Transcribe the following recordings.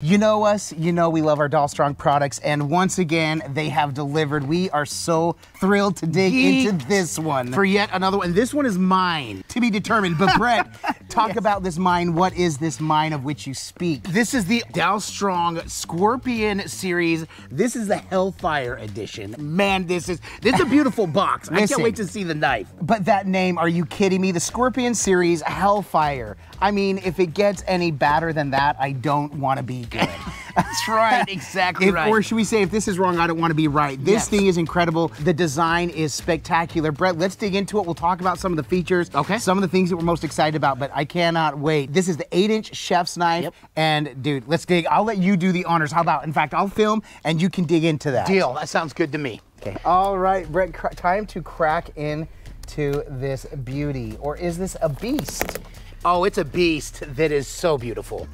You know us, you know we love our Dalstrong products, and once again, they have delivered. We are so thrilled to dig Geeked into this one. for yet another one. This one is mine. to be determined, but Brett, talk about this mine. What is this mine of which you speak? This is the Dalstrong Scorpion series. This is the Hellfire edition. Man, this is this is a beautiful box. I can't wait to see the knife. But that name, are you kidding me? The Scorpion series, Hellfire. I mean, if it gets any badder than that, I don't want to be good. That's right, exactly If- right. Or should we say, if this is wrong, I don't want to be right. This Yes. thing is incredible. The design is spectacular. Brett, let's dig into it. We'll talk about some of the features, Okay. some of the things that we're most excited about, but I cannot wait. This is the 8 inch chef's knife. Yep. And dude, let's dig. I'll let you do the honors. How about, in fact, I'll film and you can dig into that. Deal. That sounds good to me. Okay. All right, Brett, time to crack into this beauty. Or is this a beast? Oh, it's a beast that is so beautiful.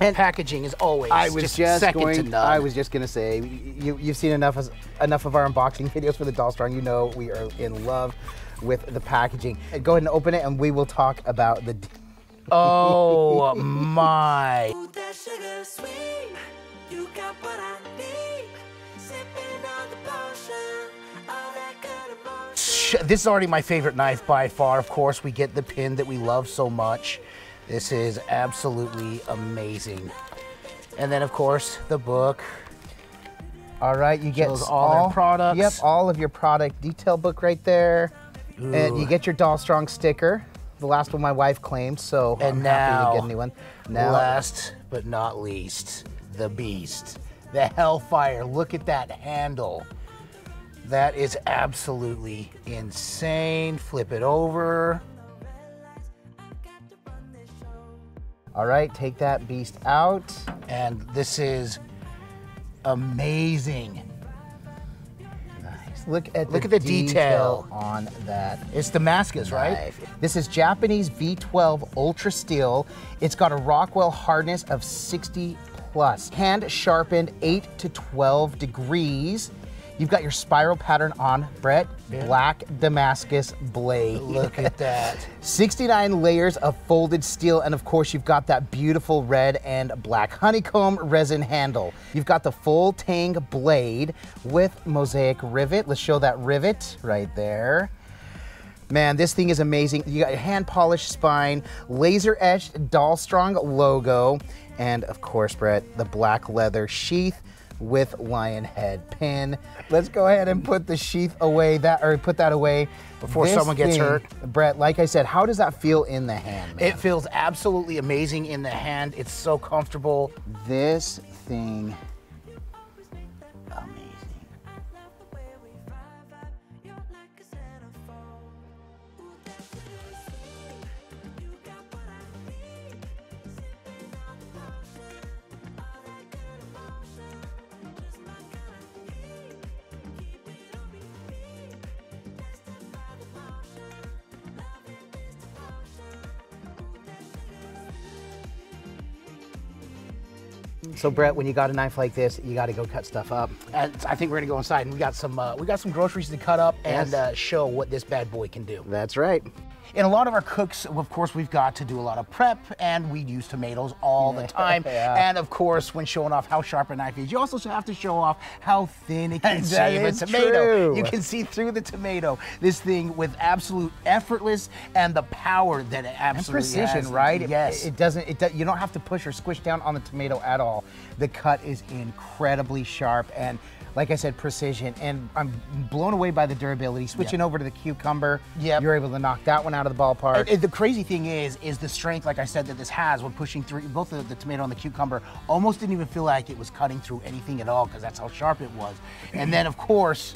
And packaging is always I was just, second going. to none. I was just gonna say, you, you've seen enough of, enough of our unboxing videos for the Dalstrong. You know we are in love with the packaging. Go ahead and open it, and we will talk about the. Oh my. Ooh, that sugar sweet. You got what I need. Sipping on the potion. All that good emotion. Sh- This is already my favorite knife by far. Of course, we get the pin that we love so much. This is absolutely amazing. And then, of course, the book. All right, you get all their products. Yep, all of your product detail book right there, and you get your Dalstrong sticker. The last one my wife claimed, so And I'm now, happy to get a new one. Now, last but not least, the beast, the Hellfire. Look at that handle. That is absolutely insane. Flip it over. All right, take that beast out. And this is amazing. Nice. Look at Look the at the detail. on that It's Damascus, right? knife. This is Japanese V12 Ultra Steel. It's got a Rockwell hardness of 60 plus. Hand sharpened 8 to 12 degrees. You've got your spiral pattern on, Brett. Black Damascus blade. Look at that. 69 layers of folded steel, and of course, you've got that beautiful red and black honeycomb resin handle. You've got the full tang blade with mosaic rivet. Let's show that rivet right there. Man, this thing is amazing. You got a hand polished spine, laser etched Dalstrong logo, and of course, Brett, the black leather sheath with lion head pin. Let's go ahead and put the sheath away that or put that away Before someone gets hurt. Brett, like I said, how does that feel in the hand, man? It feels absolutely amazing in the hand. It's so comfortable. this thing So Brett, when you got a knife like this, you got to go cut stuff up. And I think we're gonna go inside and we got some uh, we got some groceries to cut up and uh, show what this bad boy can do. That's right. In a lot of our cooks, of course, we've got to do a lot of prep and we use tomatoes all the time. Yeah. And of course, when showing off how sharp a knife is, you also have to show off how thin it can shave a tomato. true. You can see through the tomato. This thing with absolute effortless and the power that it and precision, has. right? It- Yes. It, doesn't. It do, you don't have to push or squish down on the tomato at all. The cut is incredibly sharp and, like I said, precision. And I'm blown away by the durability. Switching over to the cucumber, Yep. you're able to knock that one out of the ballpark. And- and the crazy thing is, is the strength, like I said, that this has when pushing through both the, the tomato and the cucumber, almost didn't even feel like it was cutting through anything at all because that's how sharp it was. And mm-hmm. then, of course,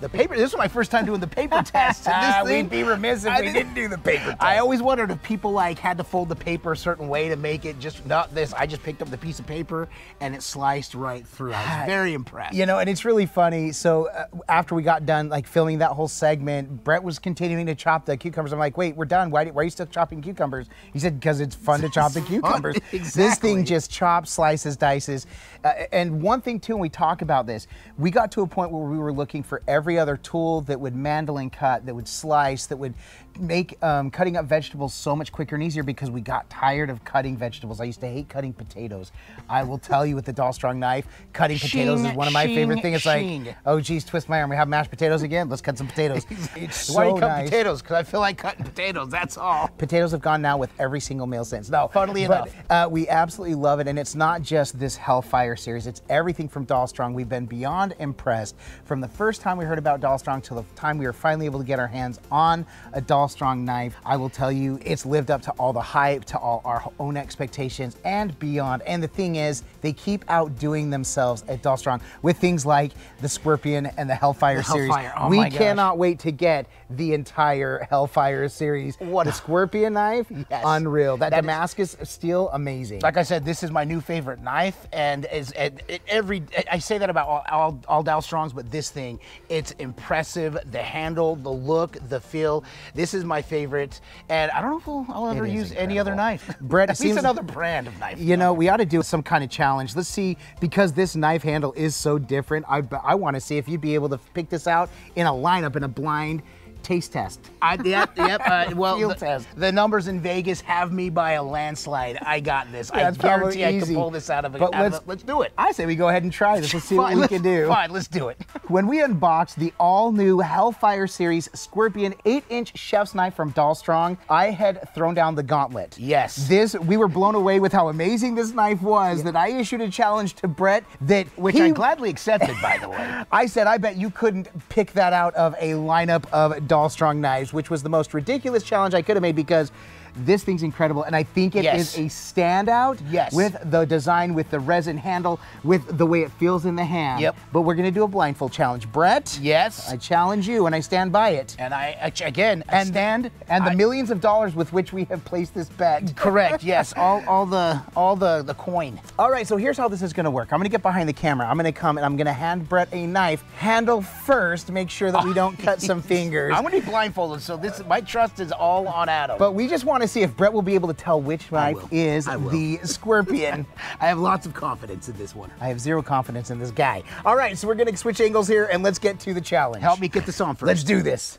the paper. This was my first time doing the paper test. And We'd be remiss if I we didn't do the paper test. I always wondered if people like had to fold the paper a certain way to make it just not this. I just picked up the piece of paper and it sliced right through. I was very impressed. You know, and it's really funny. So uh, after we got done, like filming that whole segment, Brett was continuing to chop the cucumbers. I'm like, wait, we're done. Why, why are you still chopping cucumbers? He said, because it's fun to chop the cucumbers. exactly. This thing just chops, slices, dices. Uh, and one thing too, when we talk about this, we got to a point where we were looking for every every other tool that would mandolin cut, that would slice, that would make um, cutting up vegetables so much quicker and easier because we got tired of cutting vegetables. I used to hate cutting potatoes. I will tell you with the Dalstrong knife, cutting potatoes is one of my favorite things. It's shing. like, oh geez, twist my arm. We have mashed potatoes again. Let's cut some potatoes. It's so Why do you cut nice. potatoes? Because I feel like cutting potatoes. That's all. Potatoes have gone now with every single meal since. No, Funnily but, enough. uh, we absolutely love it, and it's not just this Hellfire series. It's everything from Dalstrong. We've been beyond impressed from the first time we heard about Dalstrong till the time we were finally able to get our hands on a Dalstrong knife. I will tell you, it's lived up to all the hype, to all our own expectations, and beyond. And the thing is, they keep outdoing themselves at Dalstrong with things like the Scorpion and the Hellfire The series. Oh we cannot wait to get the entire Hellfire series. What the a- Scorpion knife, Yes. unreal. That, That is- Damascus steel, amazing. Like I said, this is my new favorite knife, and is it, every I say that about all, all, all Dalstrongs, but this thing, it's impressive. The handle, the look, the feel. This is my favorite, and I don't know if I'll, I'll ever is use any other knife. Brett, at least seems- another brand of knife. you know, we ought to do some kind of challenge. Let's see, because this knife handle is so different. I, I want to see if you'd be able to pick this out in a lineup in a blind taste test. I, yep, yep. Uh, well, Field the, test. the numbers in Vegas have me by a landslide. I got this. I That's probably guarantee I can pull this out of a. But let's- a- let's do it. I say we go ahead and try this. Let's see what we can do. Fine, let's do it. When we unboxed the all-new Hellfire Series Scorpion 8-inch chef's knife from Dalstrong, I had thrown down the gauntlet. Yes. This we were blown away with how amazing this knife was that I issued a challenge to Brett that Which he, I gladly accepted, by the way. I said, I bet you couldn't pick that out of a lineup of Doll All strong knives, which was the most ridiculous challenge I could have made because this thing's incredible. And I think it is Yes. a standout Yes. with the design, with the resin handle, with the way it feels in the hand. Yep. But we're going to do a blindfold challenge. Brett, Yes. I challenge you and I stand by it. And I again I And, stand and the I- millions of dollars with which we have placed this bet. correct. Yes, all all the all the the coin. All right, so here's how this is gonna work. I'm gonna get behind the camera. I'm gonna come and I'm gonna hand Brett a knife. Handle first, make sure that we don't cut some fingers. I'm gonna be blindfolded, so this my trust is all on Adam. But we just want to see if Brett will be able to tell which knife is the Scorpion. I have lots of confidence in this one. I have zero confidence in this guy. All right, so we're gonna switch angles here and let's get to the challenge. Help me get this on 1st Let's do this.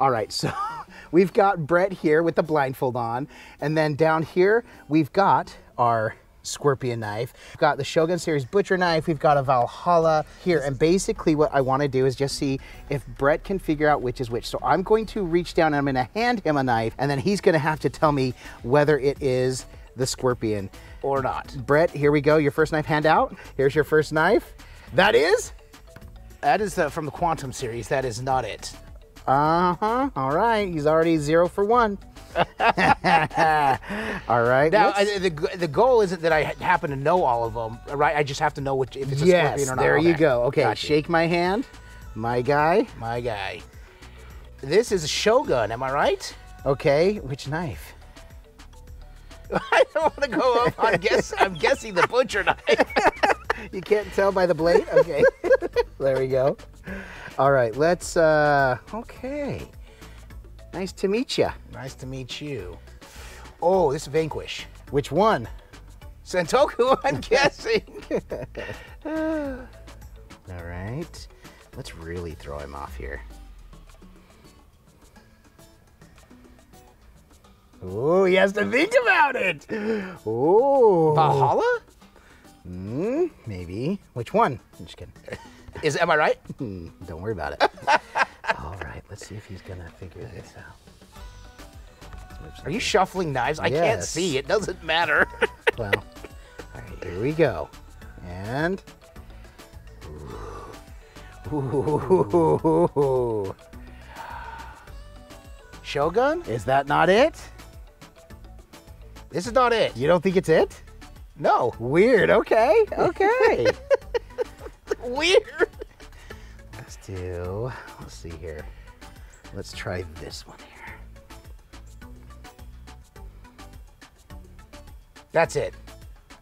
All right, so we've got Brett here with the blindfold on, and then down here we've got our Scorpion knife. We've got the Shogun Series Butcher knife. We've got a Valhalla here, and basically what I want to do is just see if Brett can figure out which is which. So I'm going to reach down and I'm going to hand him a knife, and then he's going to have to tell me whether it is the Scorpion or not. Brett, here we go. Your first knife hand out. Here's your first knife. That is. That is uh, from the Quantum series. That is not it. Uh huh. All right. He's already zero for one. all right. Now, I, the the goal isn't that I happen to know all of them, right? I just have to know which if it's a yes. scorpion or not. There you Okay. go. Okay. Got you. Shake my hand, my guy. my guy. This is a Shogun. Am I right? Okay. Which knife? I don't want to go up. I'm guess. I'm guessing the butcher knife. You can't tell by the blade. Okay. there we go. All right. Let's. uh Okay. Nice to meet you. nice to meet you. Oh, this is Vanquish. Which one? Santoku. I'm guessing. All right. Let's really throw him off here. Oh, he has to think about it. Oh. Valhalla? Hmm, maybe. Which one? I'm just kidding. Is am I right? Hmm, don't worry about it. Let's see if he's gonna figure this out. Are you shuffling knives? I can't see. It doesn't matter. Well, all right, here we go. And. Ooh. Shogun? Is that not it? This is not it. You don't think it's it? No. Weird. Okay. Okay. Weird. let's do. Let's see here. Let's try this one here. That's it.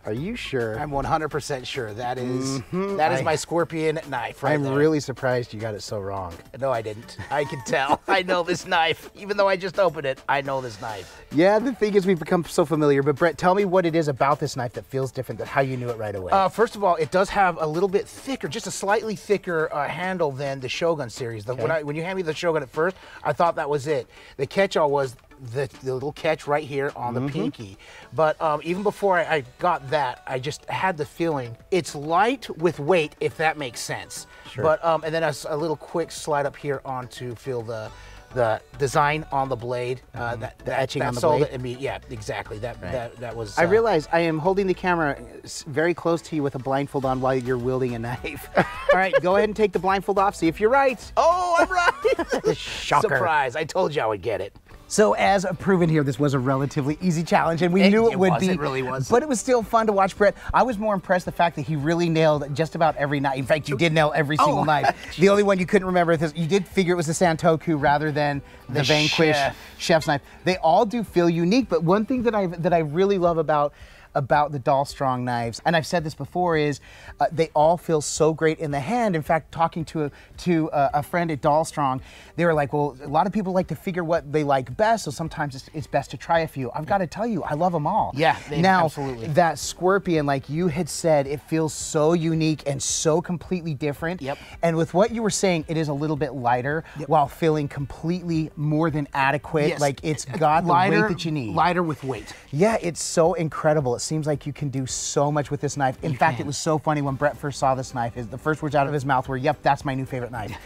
Are you sure? I'm 100% sure that is that is I- my scorpion knife right I'm there. really surprised you got it so wrong. No, I didn't. I can tell. I know this knife. Even though I just opened it, I know this knife. Yeah, the thing is, we've become so familiar. But Brett, tell me what it is about this knife that feels different. That how you knew it right away. Uh, first of all, it does have a little bit thicker, just a slightly thicker uh, handle than the Shogun series. The, when, I, when you handed me the Shogun at first, I thought that was it. The catch-all was the, the little catch right here on the Mm-hmm. pinky. But um, even before I, I got that, I just had the feeling it's light with weight, if that makes sense. Sure. But um, and then a little quick slide up here on to feel the the design on the blade. Uh, that, The etching that on the blade? it imme- yeah, exactly. That that that was. I uh, realize I am holding the camera very close to you with a blindfold on while you're wielding a knife. All right, go ahead and take the blindfold off. See if you're right. Oh, I'm right. Shocker. Surprise! I told you I would get it. So as proven here, this was a relatively easy challenge, and we It- knew it, it would was, be. it really was. But it was still fun to watch Brett. I was more impressed the fact that he really nailed just about every knife. In fact, you did nail every oh. single Oh, knife. The only one you couldn't remember is you did figure it was the Santoku rather than the, The Vanquish chef. chef's knife. They all do feel unique, but one thing that I that I really love about about the Dalstrong knives, and I've said this before, is uh, they all feel so great in the hand. In fact, talking to a, to a, a friend at Dalstrong, they were like, "Well, a lot of people like to figure what they like best, so sometimes it's, it's best to try a few." I've got to tell you, I love them all. Yeah, they- now absolutely. that Scorpion, like you had said, it feels so unique and so completely different. Yep. And with what you were saying, it is a little bit lighter while feeling completely more than adequate. Yes. Like it's got the lighter weight that you need. Lighter with weight. Yeah, it's so incredible. Seems like you can do so much with this knife. In fact, can. it was so funny when Brett first saw this knife. Is the first words out of his mouth were, "Yep, that's my new favorite knife."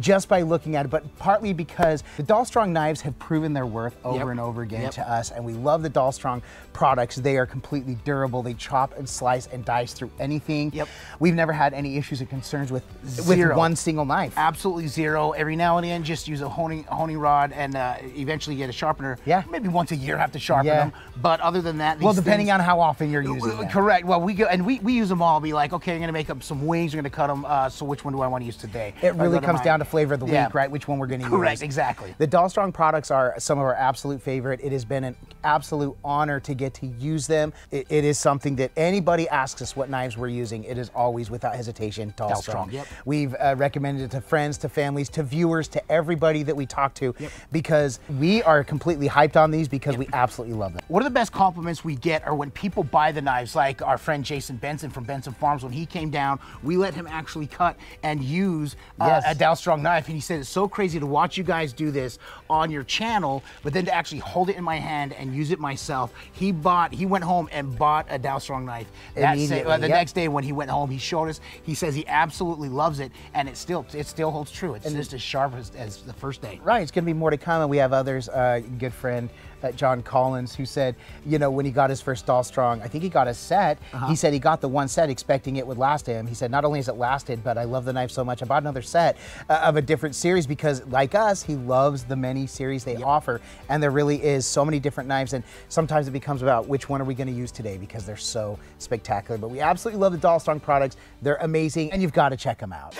Just by looking at it, but partly because the Dalstrong knives have proven their worth over Yep. and over again Yep. to us, and we love the Dalstrong products. They are completely durable. They chop and slice and dice through anything. Yep. We've never had any issues or concerns with Zero. with one single knife. Absolutely zero. Every now and then, just use a honing honing rod and uh, eventually get a sharpener. Yeah. Maybe once a year have to sharpen Yeah. them. But other than that, well, depending things- on how often you're using Uh, them. Correct. Well, we go and we, we use them all. Be like, okay, I'm gonna make up some wings. We're gonna cut them. Uh, so which one do I want to use today? It really comes down to flavor of the Yeah. week, right? Which one we're going to use. Correct, exactly. The Dalstrong products are some of our absolute favorite. It has been an absolute honor to get to use them. It, it is something that anybody asks us what knives we're using, it is always without hesitation Dalstrong. Dalstrong, yep. We've uh, recommended it to friends, to families, to viewers, to everybody that we talk to because we are completely hyped on these because we absolutely love them. One of the best compliments we get are when people buy the knives, like our friend Jason Benson from Benson Farms. When he came down, we let him actually cut and use uh, Yes. a Dalstrong knife. And he said, It's so crazy to watch you guys do this on your channel, but then to actually hold it in my hand and use it myself. He bought, he went home and bought a Dalstrong knife. That Immediately, uh, the yep. next day when he went home, he showed us, he says he absolutely loves it, and it still it still holds true. It's just as sharp as, as the first day. Right, it's going to be more to come, and we have others. Uh, good friend uh, John Collins, who said, you know, when he got his first Dalstrong, I think he got a set. He said he got the one set expecting it would last him. He said, not only has it lasted, but I love the knife so much, I bought another set uh, of a different series because, like us, he loves the many series they offer, and there really is so many different knives, and sometimes it becomes about which one are we going to use today because they're so spectacular. But we absolutely love the Dalstrong products. They're amazing, and you've got to check them out.